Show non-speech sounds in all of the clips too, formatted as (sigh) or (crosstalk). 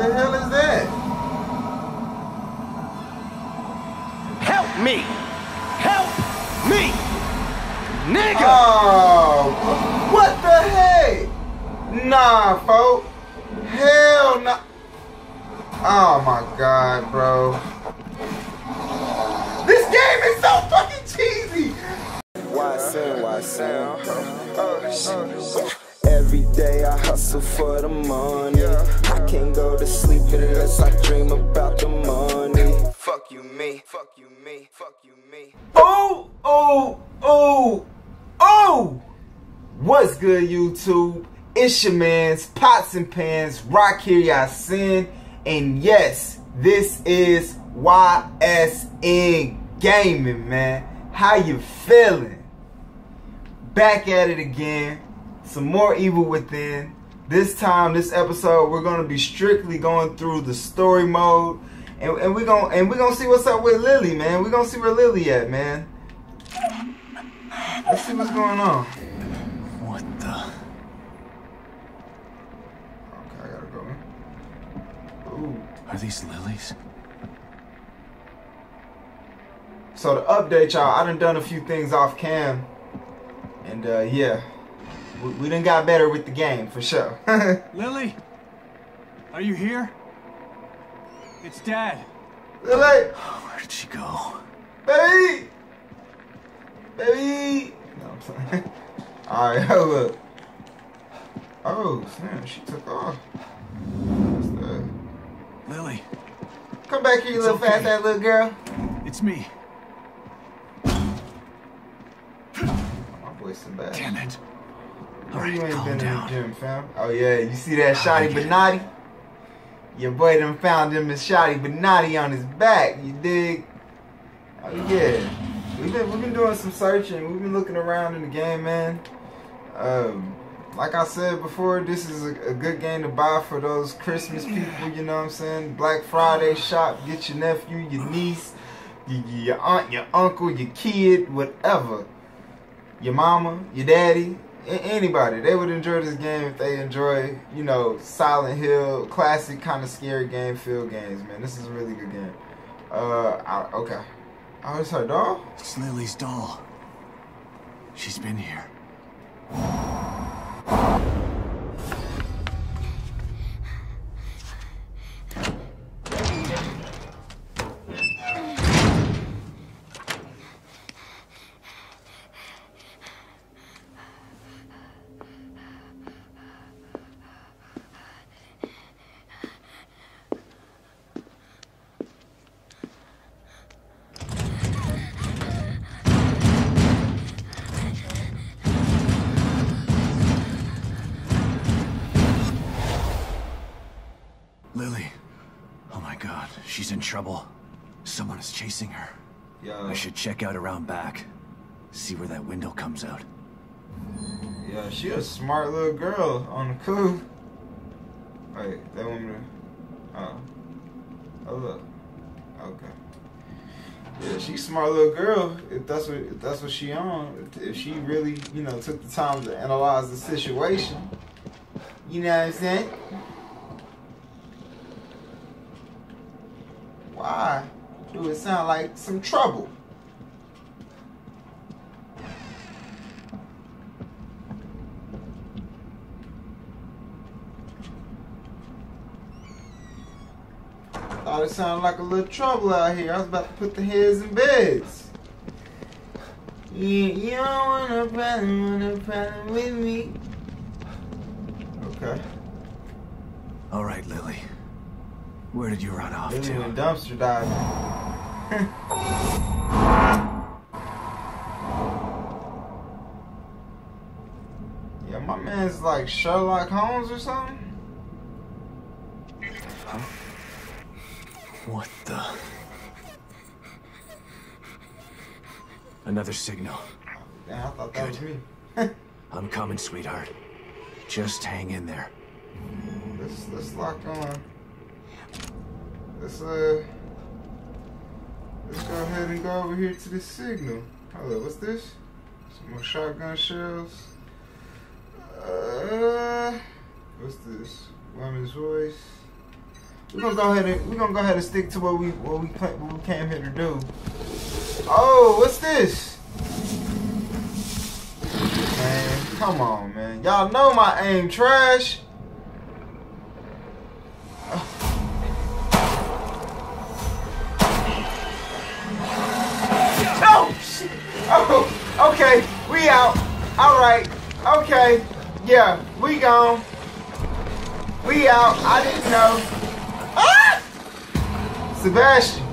the hell is that? Help me! Help me! Nigga! Oh, what the heck? Nah, folk. Hell no. Oh my god, bro. This game is so fucking cheesy. Why sin, why sin? Every day I hustle for the money. I can't go to sleep unless I dream about the money. Fuck you, me. Fuck you, me. Fuck you, me. Oh, oh, oh, oh. What's good, YouTube? It's your man's Pots and Pans, Rakir, Yasin. And yes, this is YSN Gaming, man. How you feeling? Back at it again. Some more Evil Within. This time, this episode, we're gonna be strictly going through the story mode. And, and we're gonna and we're gonna see what's up with Lily, man. We're gonna see where Lily at, man. Let's see what's going on. What the? Okay, I gotta go. Ooh. Are these lilies? So to update y'all, I done done a few things off cam. And uh, yeah, we, we done got better with the game for sure. (laughs) Lily? Are you here? It's Dad. Lily, Where did she go? baby, baby. No, I'm playing. (laughs) All right, (laughs) oh, hold up. Oh snap, she took off. What's that? Lily, Come back here, you little okay. ass little girl. it's me. My voice is bad. Damn it. All right, you ain't calm been down. in the gym, fam? Oh yeah, you see that I Shotty get. Benatti? Your boy done found him a Shotty Benatti on his back. You dig? Oh yeah, we've been we've been doing some searching. We've been looking around in the game, man. Um, like I said before, this is a, a good game to buy for those Christmas people. You know what I'm saying? Black Friday shop. Get your nephew, your niece, your, your aunt, your uncle, your kid, whatever your mama, your daddy, anybody. They would enjoy this game if they enjoy, you know, Silent Hill, classic kind of scary game, feel games, man. This is a really good game. Uh, I, okay. Oh, it's her doll It's Lily's doll. She's been here. She's in trouble. Someone is chasing her. Yeah, I should check out around back. See where that window comes out. yeah, she a smart little girl on the cool. Wait, that me oh. Uh, oh, look. Okay. Yeah, she's smart little girl. If that's what if that's what she on, if, if she really, you know, took the time to analyze the situation, you know what I'm saying? Why do it sound like some trouble? Thought it sounded like a little trouble out here. I was about to put the heads in beds. You, you don't want a problem, want a problem with me. Okay. All right, Lily. Where did you run off to? went dumpster diving. (laughs) yeah, my man's like Sherlock Holmes or something. What the? Another signal. Damn, I thought that was Good. me. (laughs) I'm coming, sweetheart. Just hang in there. let's let's lock on. Let's uh let's go ahead and go over here to the signal. Hello, what's this? Some more shotgun shells. Uh what's this? Woman's voice. we're gonna go ahead and we're gonna go ahead and stick to what we what we what we came here to do. Oh, what's this? Man, come on, man. Y'all know my aim trash. Oh, okay. We out. All right. Okay. Yeah, we gone. We out. I didn't know. Ah! Sebastian.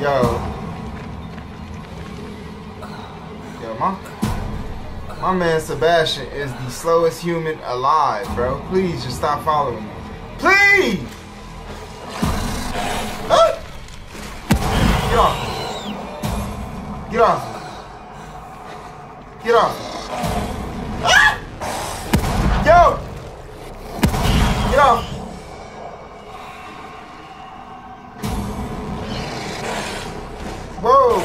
Yo. Yo, my, my man Sebastian is the slowest human alive, bro. Please just stop following me. Please! Get off. Get off. Get off. Ah! Yo! Get off. Whoa!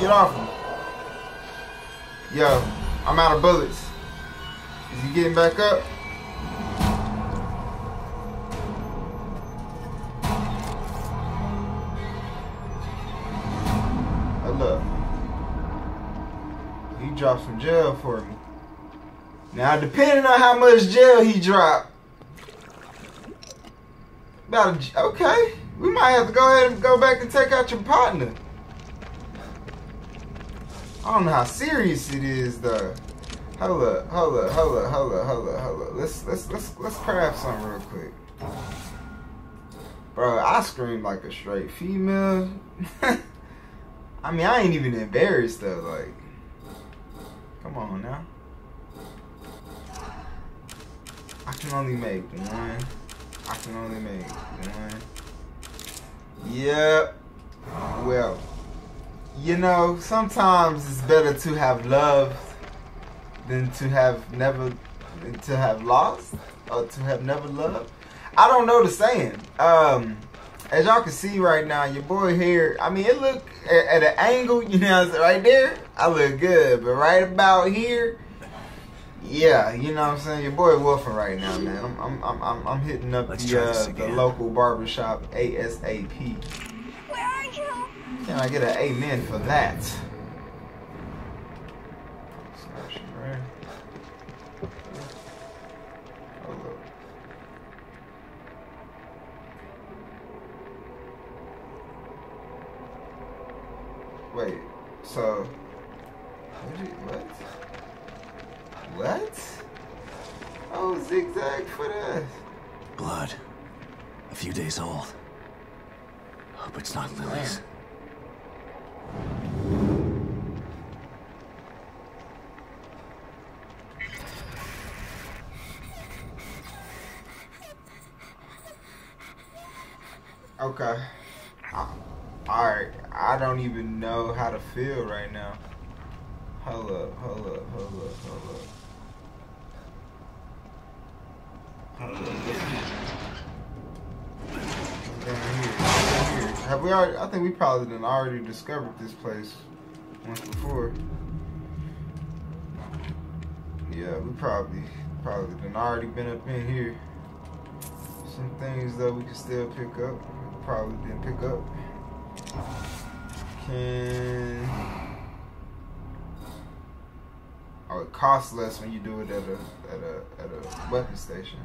Get off. Yo, I'm out of bullets. Is he getting back up? Dropped some gel for me. Now, depending on how much gel he dropped, about a, okay, we might have to go ahead and go back and take out your partner. I don't know how serious it is though. Hold up, hold up, hold up, hold up, hold up, hold up. Let's let's let's let's craft something real quick. Bro, I scream like a straight female. (laughs) I mean, I ain't even embarrassed though. Like, come on now. I can only make one. I can only make one. Yep. Well, you know, sometimes it's better to have loved than to have never, to have lost or to have never loved. I don't know the saying. Um, as y'all can see right now, your boy here, I mean, it look at, at an angle, (laughs) you know, right there, I look good. But right about here, yeah, you know what I'm saying? Your boy wolfing right now, man. I'm I'm I'm I'm, I'm hitting up Let's the uh, the again. local barbershop ASAP. Where are you? Can I get an amen for that? Smash it right. Hold up. Wait, so what? Did, what? What? Oh, zigzag for that. Blood. A few days old. Hope it's not Lily's. Okay. Alright. I don't even know how to feel right now. Hold up, hold up, hold up, hold up. Hold up. Down here? Down here? Have we already I think we probably done already discovered this place once before. Yeah, we probably probably done already been up in here. Some things that we can still pick up. Probably didn't pick up. Can oh it costs less when you do it at a at a at a weapon station.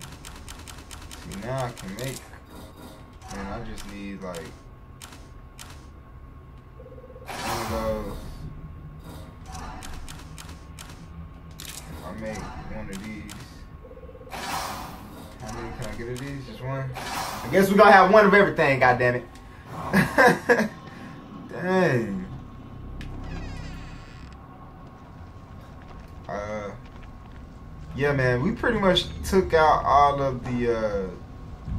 See now I can make and I just need like one of those. If I make one of these. How many can I get of these? Just one? I guess we're gonna have one of everything, goddammit. (laughs) Dang. Uh, yeah, man, we pretty much took out all of the uh,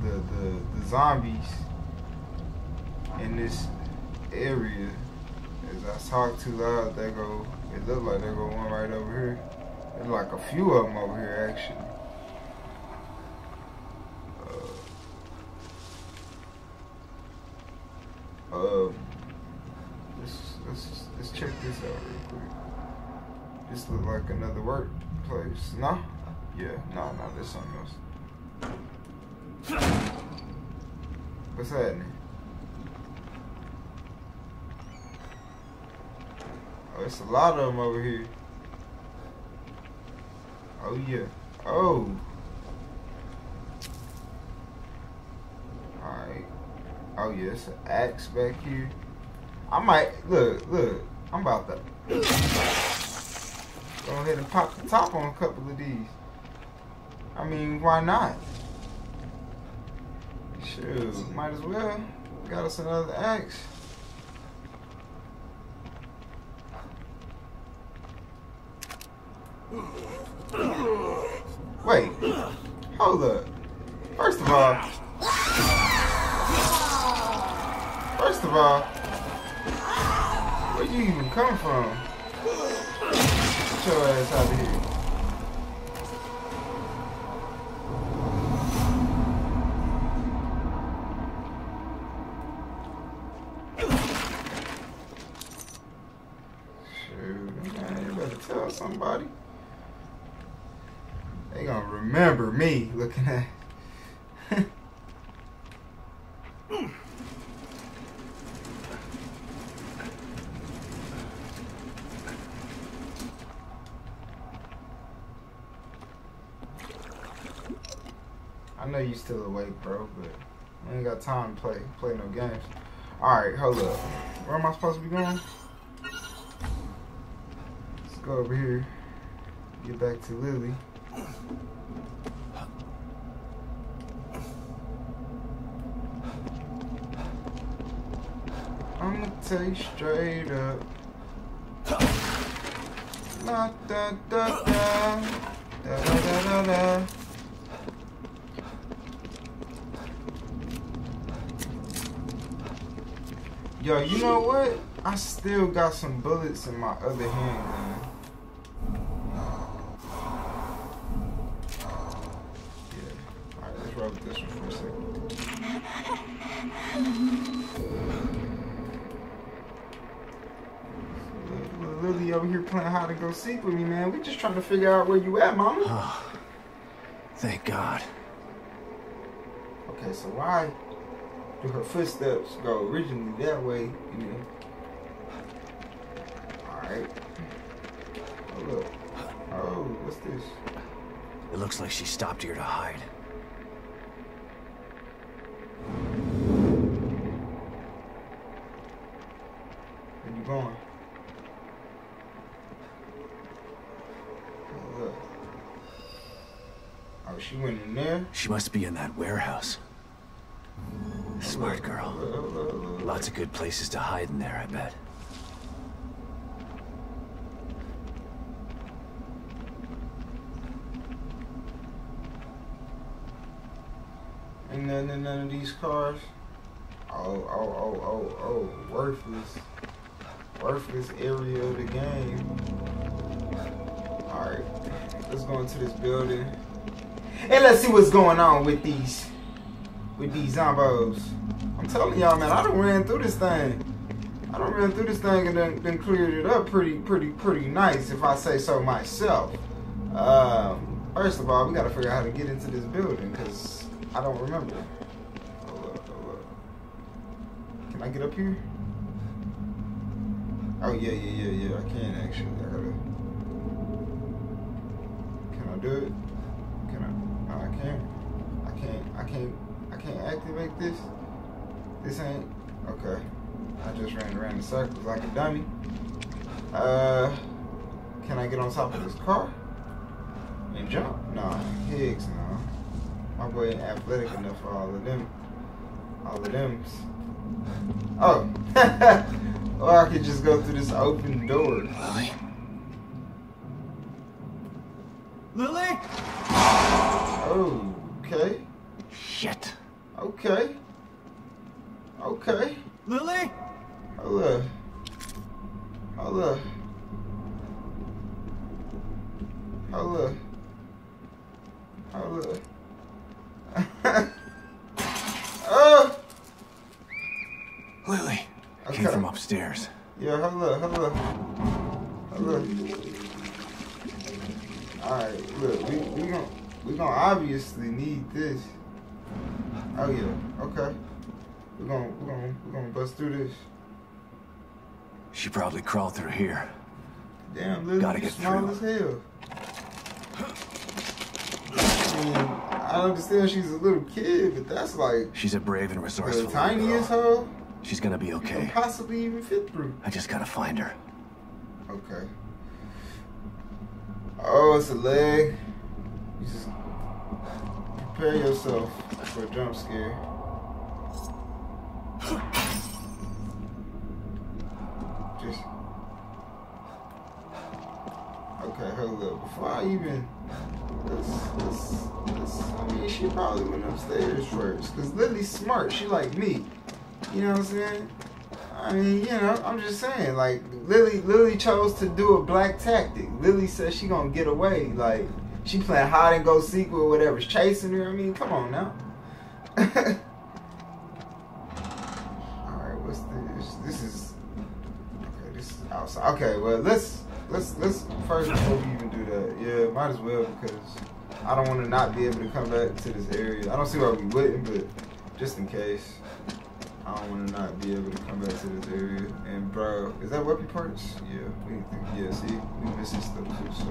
the, the the zombies in this area. As I talk too loud, they go. It look like they go one right over here. There's like a few of them over here, actually. Um, let's, let's, let's check this out. This look like another workplace. No? Yeah, no, no, there's something else. What's happening? Oh, it's a lot of them over here. Oh, yeah. Oh. Alright. Oh, yeah, it's an axe back here. I might, look, look, I'm about to go ahead and pop the top on a couple of these. I mean, why not? Shoot, might as well. Got us another axe. Wait, hold up. First of all, first of all, where you even come from? Get your ass out of here. Shoot, man, you better tell somebody. They gonna remember me looking at. (laughs) Hmm. You still awake, bro, but I ain't got time to play play no games. Alright, hold up. Where am I supposed to be going? Let's go over here. Get back to Lily. I'ma tell you straight up. La da da da. Da da da da da. Yo, you know what? I still got some bullets in my other hand, man. Yeah. Alright, let's rub this one for a second. Lily over here playing hide and go seek with me, man. We just trying to figure out where you at, mama. Oh, (sighs) thank God. Okay, so why do her footsteps go originally that way? You know. All right. Oh look. Oh, what's this? It looks like she stopped here to hide. Where you going? Oh, look. Oh, she went in there. She must be in that warehouse. Smart girl. Lots of good places to hide in there, I bet. Ain't nothing in none of these cars. Oh, oh, oh, oh, oh, worthless. Worthless area of the game. Alright, let's go into this building. And let's see what's going on with these with these zombos. I'm telling y'all, man, I done ran through this thing. I done ran through this thing and then, then cleared it up pretty, pretty, pretty nice, if I say so myself. Um, first of all, we gotta figure out how to get into this building, because I don't remember. Hold up, hold up. Can I get up here? Oh, yeah, yeah, yeah, yeah, I can actually. I gotta... Can I do it? Can I? No, I can't. I can't, I can't, I can't activate this. This ain't, okay. I just ran around in circles like a dummy. Uh, can I get on top of this car? And jump? No, Higgs, no. My boy ain't athletic enough for all of them. All of them. Oh. (laughs) or I could just go through this open door. Lily? Lily? Oh, okay. Shit. Okay. Okay. Lily? Hold up. Hold up. Hold up. Hold up. oh! Lily. Came from upstairs. Yeah, hold up, hold up. Hold up. Alright, look, we we gonna we gonna obviously need this. Oh yeah, okay. We're gonna we're gonna we're gonna bust through this. She probably crawled through here. Damn, Lily, Gotta get small through. as hell. I mean, I understand she's a little kid, but that's like She's a brave and resourceful little tiniest girl. hoe She's gonna be okay. possibly even fit through. I just gotta find her. Okay. Oh, it's a leg. You just prepare yourself for a jump scare. I even let's let's. I mean, she probably went upstairs first. Cause Lily's smart. She like me. You know what I'm saying? I mean, you know, I'm just saying, like Lily, Lily chose to do a black tactic. Lily says she gonna get away. Like she playing hide and go seek with whatever's chasing her. I mean, come on now. (laughs) All right, what's this? This is okay. This is outside. Okay, well let's let's let's first before we even do that. Yeah, might as well because I don't want to not be able to come back to this area. I don't see why we wouldn't, but just in case. I don't want to not be able to come back to this area. And bro, is that weapon parts? Yeah, we to, yeah. See, we missing stuff too. So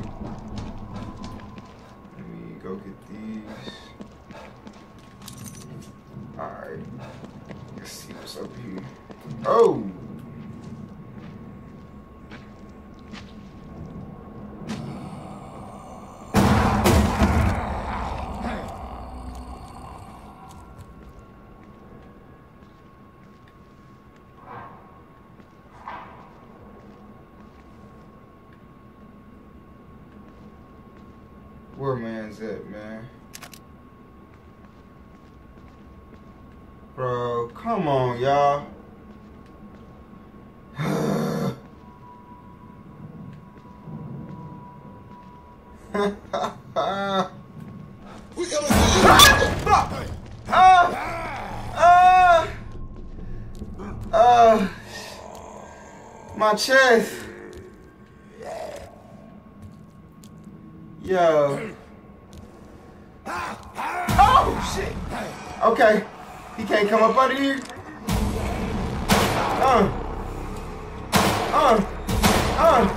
let me go get these. All right, let's see what's up here. Oh. Where man's at, man? Bro, come on, y'all. Ah! Ah! Ah! My chest. Yo. Oh shit. Okay. He can't come up under here. Uh. Uh. Uh.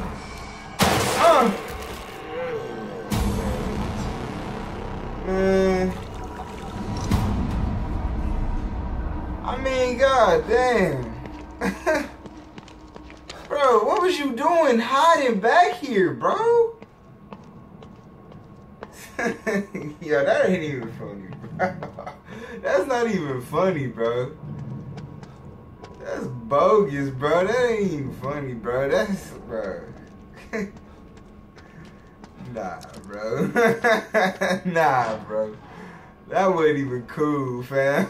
Uh. Man. I mean, god damn. (laughs) bro, what was you doing hiding back here, bro? (laughs) Yo, that ain't even funny, bro. (laughs) That's not even funny, bro. That's bogus, bro. That ain't even funny, bro. That's, bro. (laughs) nah, bro. nah, bro. That wasn't even cool, fam.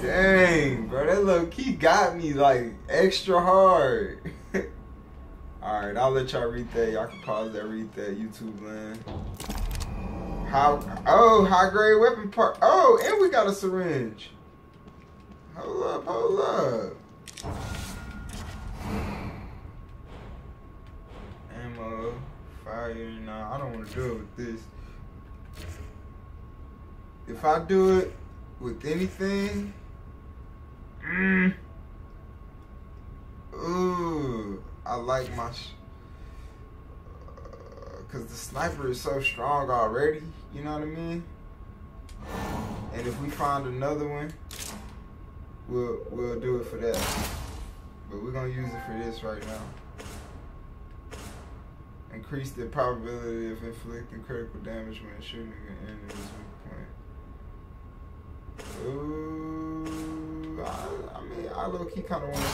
Dang, bro. That low key got me, like, extra hard. Alright, I'll let y'all read that. Y'all can pause that, read that YouTube land. How oh, high grade weapon part. Oh, and we got a syringe. Hold up, hold up. Ammo, fire, nah, I don't want to do it with this. If I do it with anything, mm, ooh, I like my. Sh- uh, Cause the sniper is so strong already, you know what I mean? And if we find another one, we'll we'll do it for that. But we're gonna use it for this right now. Increase the probability of inflicting critical damage when shooting an enemy's weak point. Ooh, I, I mean, I low key kind of want to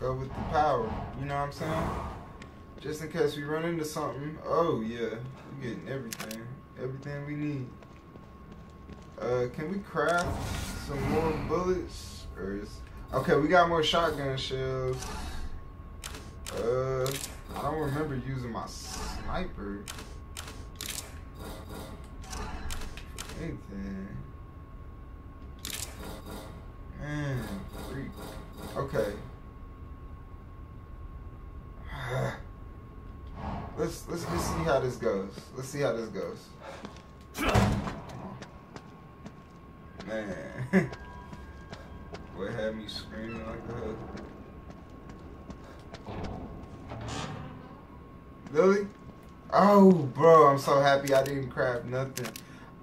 go with the power. You know what I'm saying? Just in case we run into something. Oh yeah, We're getting everything, everything we need. Uh, can we craft some more bullets? Or is okay? We got more shotgun shells. Uh, I don't remember using my sniper. Anything. Man, freak. Okay. Let's let's just see how this goes. Let's see how this goes. Man. (laughs) Boy had me screaming like a hood. Lily? Oh, bro, I'm so happy I didn't craft nothing.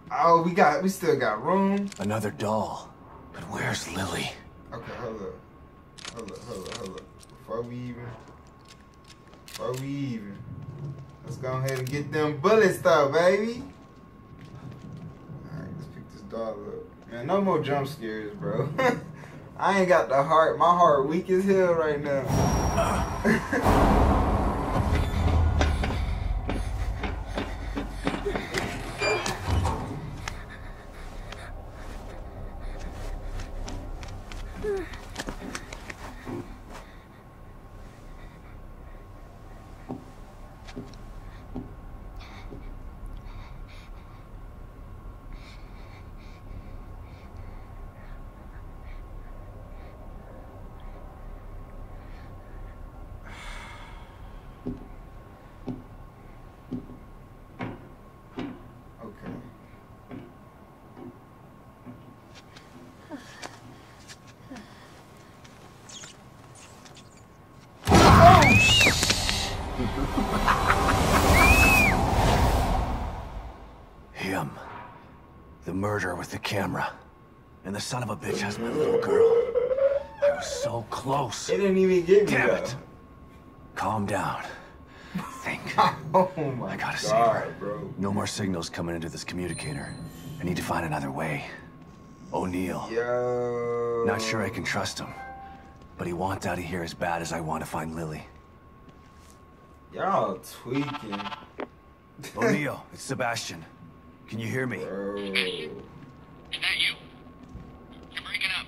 Oh, we got, we still got room. Another doll. But where's Lily? Okay, hold up. Hold up, hold up, hold up. Before we even, before we even, let's go ahead and get them bullets though, baby. Alright, let's pick this doll up. Man, no more jump scares, bro. (laughs) I ain't got the heart. My heart weak as hell right now. (laughs) Okay. Him. The murderer with the camera. And the son of a bitch has my little girl. I was so close. It didn't even get me Damn it. Calm down. Think. (laughs) Oh my I gotta save her. bro. No more signals coming into this communicator. I need to find another way. O'Neal. Yo. Not sure I can trust him. But he wants out of here as bad as I want to find Lily. Y'all tweaking. (laughs) O'Neal, it's Sebastian. Can you hear me? Bro. Is that you? You're breaking up.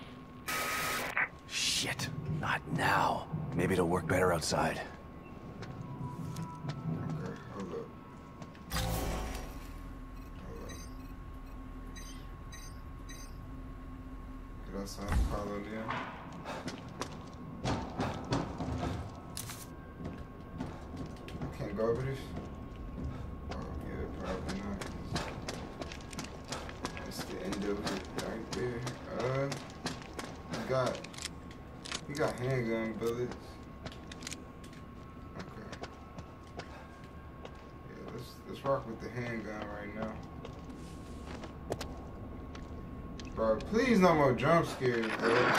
Shit. Not now. Maybe it'll work better outside. Okay, hold up. Hold up. Get outside and call O'Neal. I can't go over this? Oh, yeah, probably not. It's the end of it right there. Uh, we got, we got handgun bullets. Okay. Yeah, let's let's rock with the handgun right now. Bro, please no more jump scares, bro.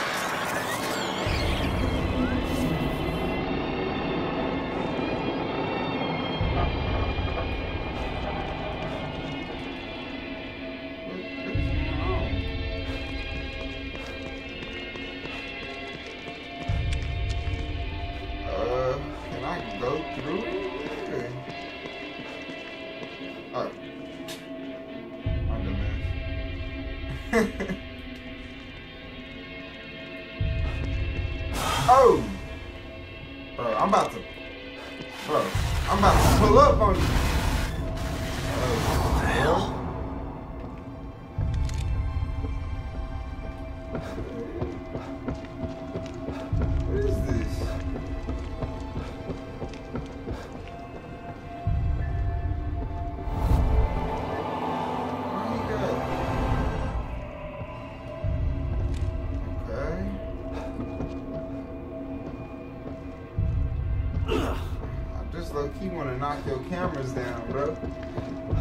Just low key want to knock your cameras down, bro.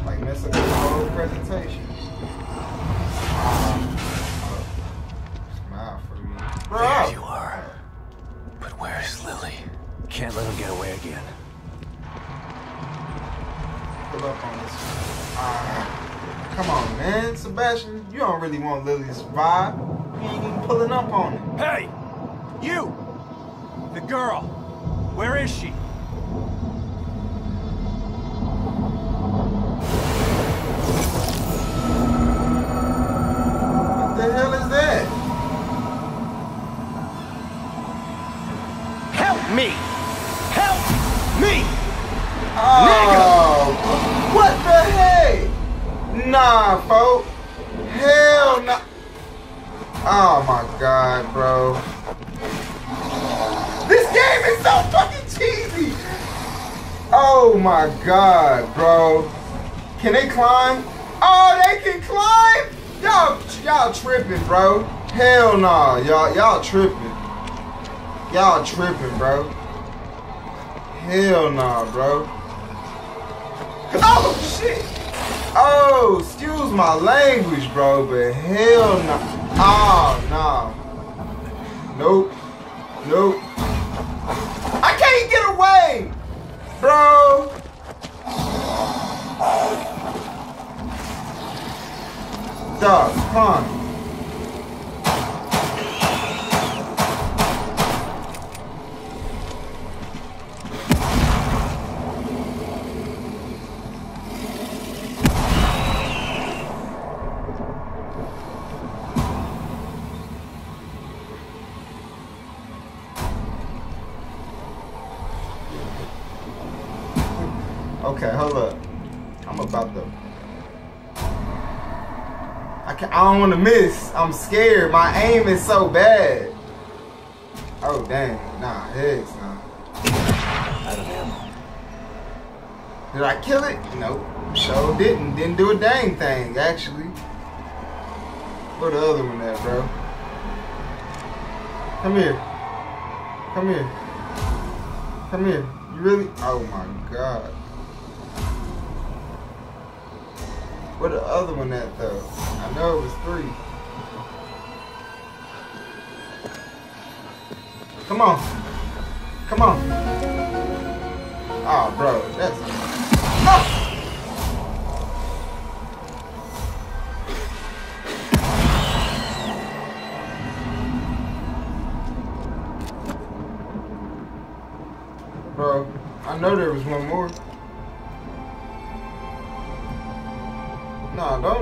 Like mess up your whole presentation. Really want Lily's vibe. You ain't even pulling up on god, bro. This game is so fucking cheesy. Oh my god, bro. Can they climb? Oh, they can climb? Y'all, y'all tripping, bro. Hell no, y'all, y'all tripping. Y'all tripping, bro. Hell no, bro. Oh shit. Oh, excuse my language, bro, but hell no. Oh no. Nope. Nope. I can't get away, bro. Dog, come on. Don't want to miss. I'm scared. My aim is so bad. Oh dang! Nah, heads nah. Did I kill it? Nope. Sure didn't. Didn't do a dang thing actually. Where the other one at, bro? Come here. Come here. Come here. You really? Oh my god. Where the other one at though? I know it was three. Come on. Come on. Oh, bro, that's. Oh! Bro, I know there was one more.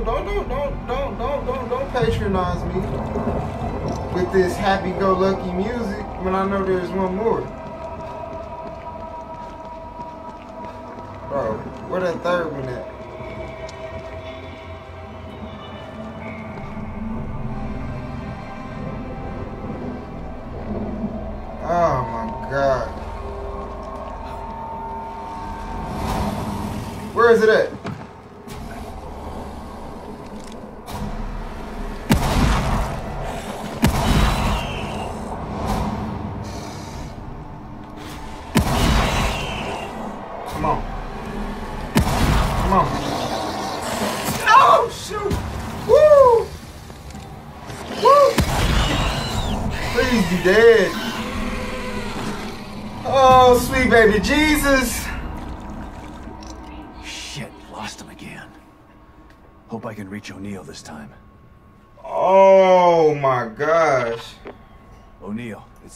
Don't, don't, don't, don't, don't, don't, don't, patronize me with this happy-go-lucky music when I know there's one more. Bro, where that third one at? Oh my god. Where is it at?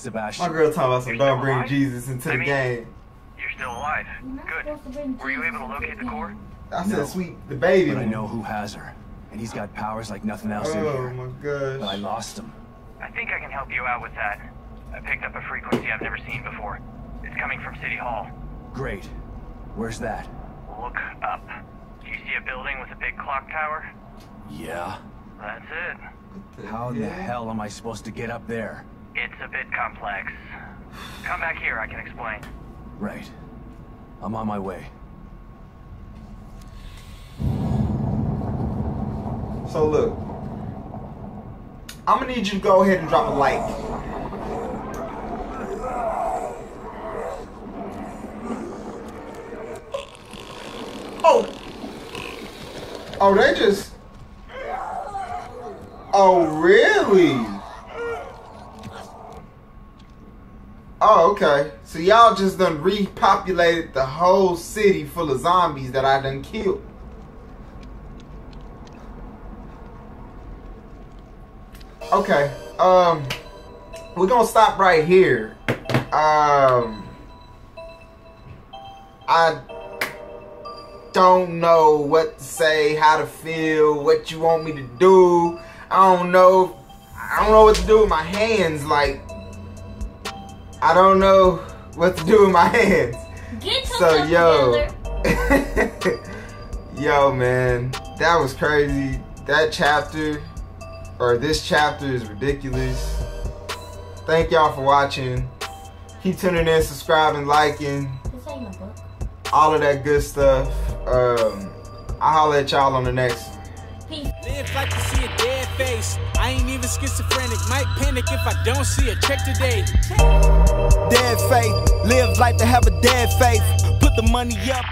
Sebastian. My girl talking about some You're don't still bring alive? Jesus into I the mean- game. You're still alive. Good. Were you able to locate the core? I said No. sweet the baby. But I one. know who has her. And he's got powers like nothing else in Oh here. my But I gosh. lost him. I think I can help you out with that. I picked up a frequency I've never seen before. It's coming from City Hall. Great. Where's that? Look up. Do you see a building with a big clock tower? Yeah. That's it. How in the Yeah. hell am I supposed to get up there? It's a bit complex. Come back here, I can explain. Right. I'm on my way. So look, I'm gonna need you to go ahead and drop a like. Oh, oh, they just. Oh, really? Oh, okay. So y'all just done repopulated the whole city full of zombies that I done killed. Okay. Um we're gonna stop right here. Um I don't know what to say, how to feel, what you want me to do. I don't know I don't know what to do with my hands, like I don't know what to do with my hands. Get So yo, (laughs) yo, man, that was crazy. That chapter, or this chapter, is ridiculous. Thank y'all for watching. Keep tuning in, subscribing, liking. This ain't a book. all of that good stuff. Um, I'll holler at y'all on the next. Live like face. I ain't even schizophrenic. Might panic if I don't see a check today. Dead faith, live life to have a dead faith. Put the money up.